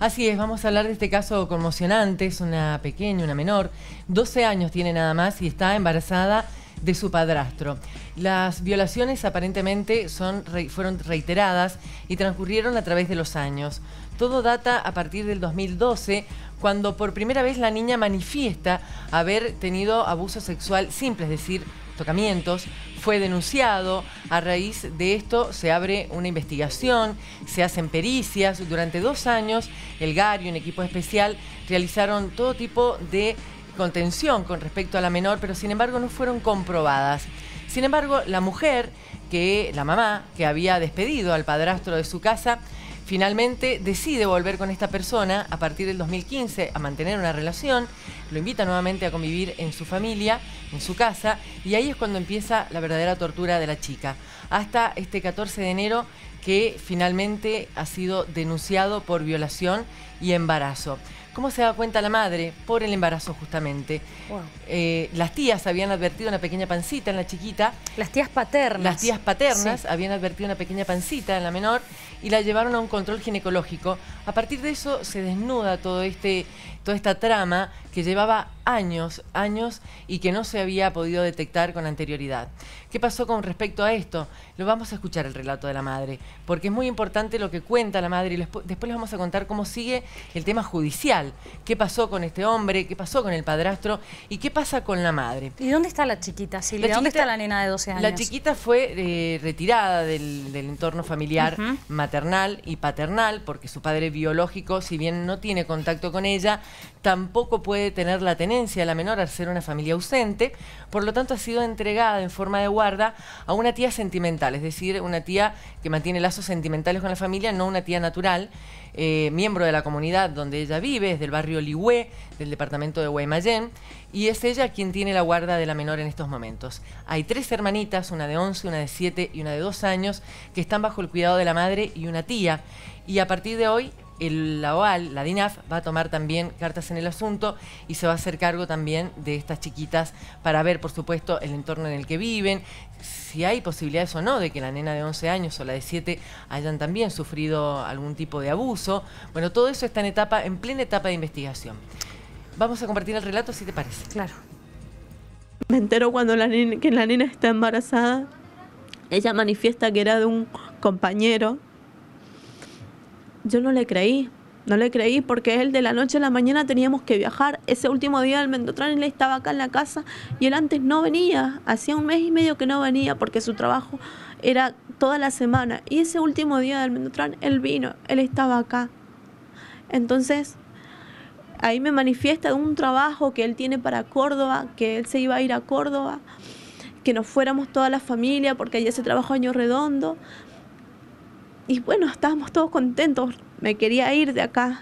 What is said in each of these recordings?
Así es, vamos a hablar de este caso conmocionante, es una pequeña, una menor, 12 años tiene nada más y está embarazada de su padrastro. Las violaciones aparentemente son, fueron reiteradas y transcurrieron a través de los años. Todo data a partir del 2012, cuando por primera vez la niña manifiesta haber tenido abuso sexual simple, es decir, tocamientos, fue denunciado. A raíz de esto se abre una investigación, se hacen pericias. Durante dos años, el GAR y un equipo especial realizaron todo tipo de contención con respecto a la menor, pero sin embargo no fueron comprobadas. Sin embargo, la mujer, que la mamá, que había despedido al padrastro de su casa, Finalmente decide volver con esta persona a partir del 2015 a mantener una relación, lo invita nuevamente a convivir en su familia, en su casa, y ahí es cuando empieza la verdadera tortura de la chica. Hasta este 14 de enero que finalmente ha sido denunciado por violación y embarazo. ¿Cómo se da cuenta la madre? Por el embarazo justamente. Eh, las tías habían advertido una pequeña pancita en la chiquita. Las tías paternas. Las tías paternas habían advertido una pequeña pancita en la menor y la llevaron a un control ginecológico. A partir de eso se desnuda todo este, toda esta trama que llevaba años, años y que no se había podido detectar con anterioridad. ¿Qué pasó con respecto a esto? Lo vamos a escuchar el relato de la madre, porque es muy importante lo que cuenta la madre y después les vamos a contar cómo sigue el tema judicial. ¿Qué pasó con este hombre? ¿Qué pasó con el padrastro? ¿Y qué pasa con la madre? ¿Y dónde está la chiquita, Silvia? ¿Dónde está la nena de 12 años? La chiquita fue eh, retirada del, entorno familiar maternal y paternal, porque su padre biológico, si bien no tiene contacto con ella, tampoco puede tener la tenencia de la menor al ser una familia ausente, por lo tanto ha sido entregada en forma de guarda a una tía sentimental, es decir, una tía que mantiene lazos sentimentales con la familia, no una tía natural, eh, miembro de la comunidad donde ella vive, es del barrio Ligüe, del departamento de Guaymallén, y es ella quien tiene la guarda de la menor en estos momentos. Hay tres hermanitas, una de 11, una de 7 y una de 2 años, que están bajo el cuidado de la madre y una tía, y a partir de hoy el, la OAL, la DINAF, va a tomar también cartas en el asunto y se va a hacer cargo también de estas chiquitas para ver, por supuesto, el entorno en el que viven, si hay posibilidades o no de que la nena de 11 años o la de 7 hayan también sufrido algún tipo de abuso. Bueno, todo eso está en etapa, en plena etapa de investigación. Vamos a compartir el relato si te parece. Claro. Me entero cuando la que la nena está embarazada. Ella manifiesta que era de un compañero yo no le creí, no le creí porque él de la noche a la mañana teníamos que viajar. Ese último día del Mendotran él estaba acá en la casa y él antes no venía. Hacía un mes y medio que no venía porque su trabajo era toda la semana. Y ese último día del Mendotran él vino, él estaba acá. Entonces, ahí me manifiesta un trabajo que él tiene para Córdoba, que él se iba a ir a Córdoba, que nos fuéramos toda la familia porque allá se trabaja año redondo. Y bueno, estábamos todos contentos, me quería ir de acá.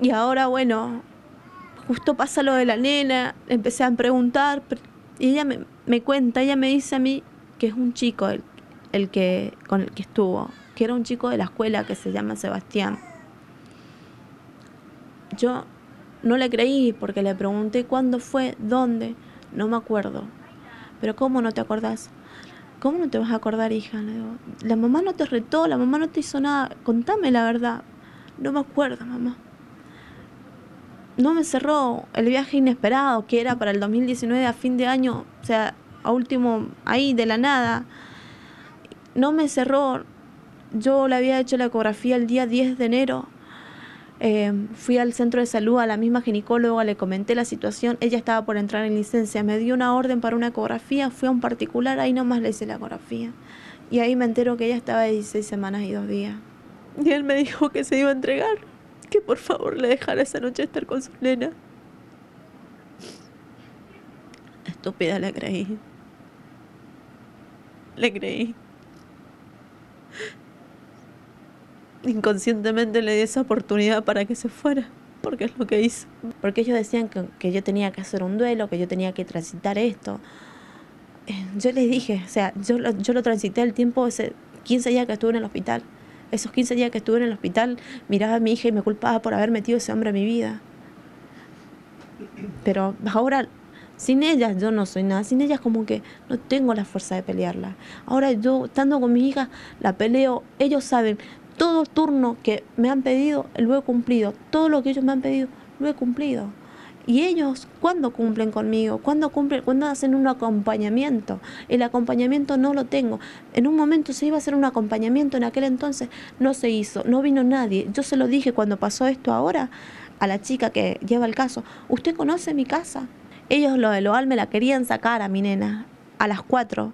Y ahora, bueno, justo pasa lo de la nena, empecé a preguntar, y ella me, cuenta, ella me dice a mí que es un chico el, el que, con el que estuvo, que era un chico de la escuela que se llama Sebastián. Yo no le creí porque le pregunté cuándo fue, dónde, no me acuerdo. Pero ¿cómo no te acordás? ¿Cómo no te vas a acordar, hija? la mamá no te retó, la mamá no te hizo nada. Contame la verdad. No me acuerdo, mamá. No me cerró el viaje inesperado que era para el 2019 a fin de año, o sea, a último, ahí de la nada. No me cerró. Yo le había hecho la ecografía el día 10 de enero Em, fui al centro de salud, a la misma ginecóloga, le comenté la situación, ella estaba por entrar en licencia, me dio una orden para una ecografía, fui a un particular, ahí nomás le hice la ecografía. Y ahí me entero que ella estaba de 16 semanas y dos días. Y él me dijo que se iba a entregar, que por favor le dejara esa noche estar con su nena. Estúpida le creí. Le creí. Inconscientemente le di esa oportunidad para que se fuera, porque es lo que hizo. Porque ellos decían que, yo tenía que hacer un duelo, que yo tenía que transitar esto. Eh, yo les dije, o sea, yo, yo lo transité el tiempo, ese 15 días que estuve en el hospital. Esos 15 días que estuve en el hospital, miraba a mi hija y me culpaba por haber metido ese hombre en mi vida. Pero ahora sin ellas yo no soy nada, sin ellas como que no tengo la fuerza de pelearla. Ahora yo estando con mi hija la peleo, ellos saben, todo turno que me han pedido, lo he cumplido. Todo lo que ellos me han pedido, lo he cumplido. Y ellos, ¿cuándo cumplen conmigo? ¿Cuándo cumplen? Cuando hacen un acompañamiento. El acompañamiento no lo tengo. En un momento se iba a hacer un acompañamiento, en aquel entonces no se hizo, no vino nadie. Yo se lo dije cuando pasó esto ahora a la chica que lleva el caso. ¿Usted conoce mi casa? Ellos lo de Loal me la querían sacar a mi nena a las 4.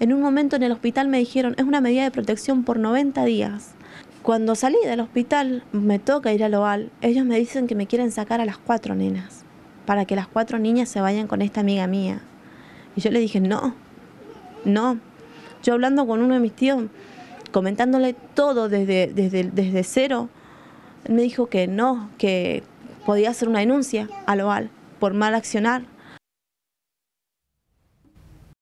En un momento en el hospital me dijeron, es una medida de protección por 90 días. Cuando salí del hospital, me toca ir a Loal, ellos me dicen que me quieren sacar a las cuatro nenas para que las cuatro niñas se vayan con esta amiga mía. Y yo le dije, no, no. Yo hablando con uno de mis tíos, comentándole todo desde, desde, desde cero, me dijo que no, que podía hacer una denuncia a Loal por mal accionar.